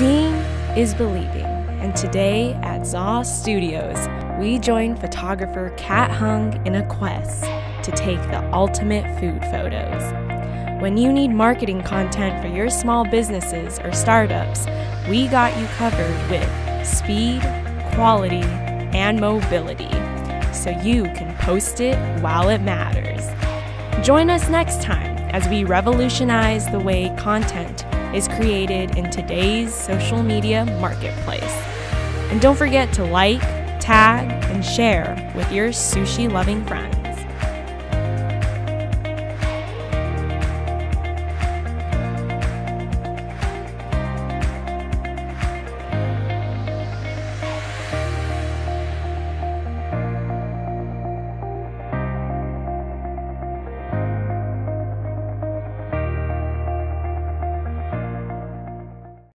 Seeing is believing, and today at Zaw Studios, we join photographer Kat Hung in a quest to take the ultimate food photos. When you need marketing content for your small businesses or startups, we got you covered with speed, quality, and mobility so you can post it while it matters. Join us next time as we revolutionize the way content is created in today's social media marketplace. And don't forget to like, tag, and share with your sushi loving friends.